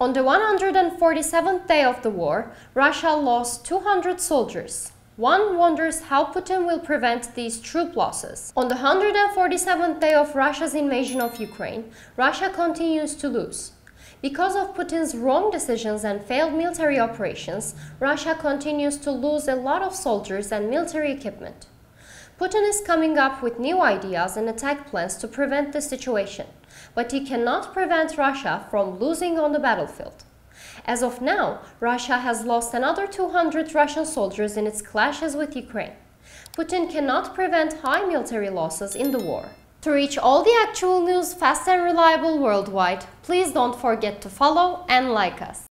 On the 147th day of the war, Russia lost 200 soldiers. One wonders how Putin will prevent these troop losses. On the 147th day of Russia's invasion of Ukraine, Russia continues to lose. Because of Putin's wrong decisions and failed military operations, Russia continues to lose a lot of soldiers and military equipment. Putin is coming up with new ideas and attack plans to prevent the situation, but he cannot prevent Russia from losing on the battlefield. As of now, Russia has lost another 200 Russian soldiers in its clashes with Ukraine. Putin cannot prevent high military losses in the war. To reach all the actual news fast and reliable worldwide, please don't forget to follow and like us.